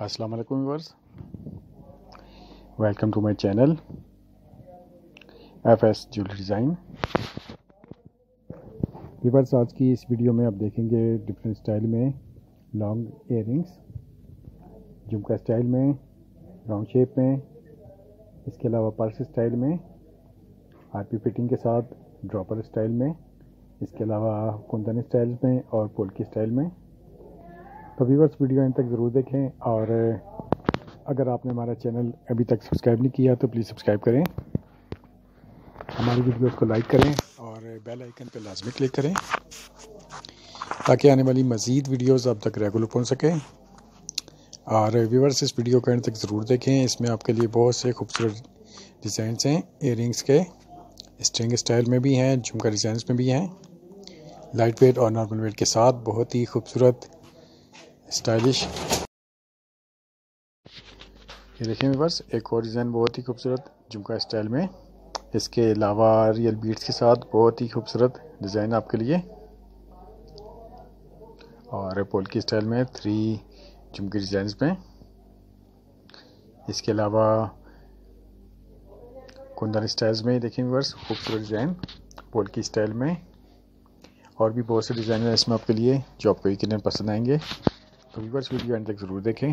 अस्सलाम वालेकुम viewers. Welcome to my channel F S jewellery design viewers, आज की इस वीडियो में आप देखेंगे डिफरेंट स्टाइल में लॉन्ग इयरिंग्स झुमका स्टाइल में राउंड शेप में, इसके अलावा पर्स स्टाइल में आरपी फिटिंग के साथ ड्रॉपर स्टाइल में, इसके अलावा कुंदन स्टाइल में और पोल्की स्टाइल में। तो व्यूवर्स वीडियो इन तक ज़रूर देखें और, अगर आपने हमारा चैनल अभी तक सब्सक्राइब नहीं किया तो प्लीज़ सब्सक्राइब करें। हमारी वीडियोस को लाइक करें और बेल आइकन पर लाजमी क्लिक करें ताकि आने वाली मज़ीद वीडियोस आप तक रेगुलर पहुँच सकें। और व्यूवर्स इस वीडियो को एंड तक ज़रूर देखें। इसमें आपके लिए बहुत से खूबसूरत डिज़ाइन हैं इयर के स्ट्रिंग स्टाइल में भी हैं, झुमका डिज़ाइन में भी हैं। लाइट वेट और नॉर्मल वेट के साथ बहुत ही खूबसूरत स्टाइलिश। ये देखिए बस एक और डिज़ाइन बहुत ही खूबसूरत झुमका स्टाइल में। इसके अलावा रियल बीट्स के साथ बहुत ही खूबसूरत डिज़ाइन आपके लिए। और पोल्की स्टाइल में थ्री झुमकी डिज़ाइन में। इसके अलावा कुंदन स्टाइल्स में देखिए वर्स खूबसूरत डिज़ाइन पोल्की स्टाइल में। और भी बहुत से डिज़ाइन है इसमें आपके लिए, जो आपको यकीन पसंद आएँगे। तो व्यूवर्स वीडियो एंड तक ज़रूर देखें।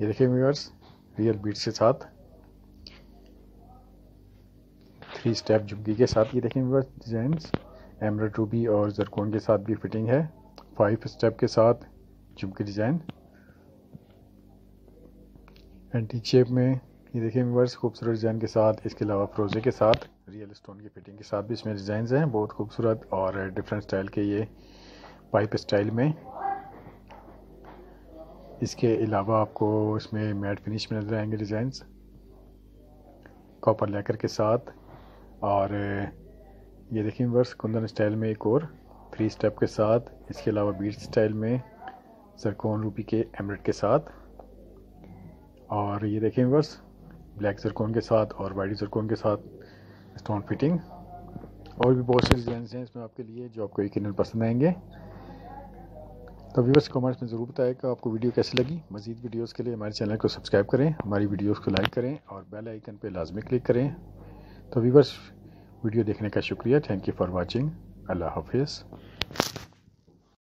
ये देखिए व्यूअर्स रियल बीट्स के साथ। थ्री स्टेप झुमकी के साथ ये देखें व्यूअर्स डिज़ाइन एमरल्ड रूबी और जरकोन के साथ भी फिटिंग है। फाइव स्टेप के साथ झुमकी डिज़ाइन एंटीक शेप में ये देखें व्यूअर्स खूबसूरत डिज़ाइन के साथ, इसके अलावा फ्रोजे के साथ रियल स्टोन की फिटिंग के साथ भी इसमें डिज़ाइन हैं, बहुत खूबसूरत और डिफरेंट स्टाइल के ये पाइप स्टाइल में। इसके अलावा आपको इसमें मैट फिनिश में नज़र आएँगे डिज़ाइंस। कॉपर लेकर के साथ। और ये देखिए वर्स कुंदन स्टाइल में एक और थ्री स्टेप के साथ। इसके अलावा बीट स्टाइल में सरकोन रूपी के एमरेट के साथ। और ये देखें वर्स ब्लैक सरकोन के साथ और वाइट सरकोन के साथ स्टोन फिटिंग और भी बहुत से डिज़ाइन हैं इसमें आपके लिए जो आपको यकीन पसंद आएँगे। तो व्यूवर्स कमेंट्स में ज़रूर बताएँ कि आपको वीडियो कैसी लगी। मज़ीद वीडियोस के लिए हमारे चैनल को सब्सक्राइब करें, हमारी वीडियोस को लाइक करें और बेल आइकन पर लाजमी क्लिक करें। तो व्यूवर्स वीडियो देखने का शुक्रिया। Thank you for watching Allah हाफिज़।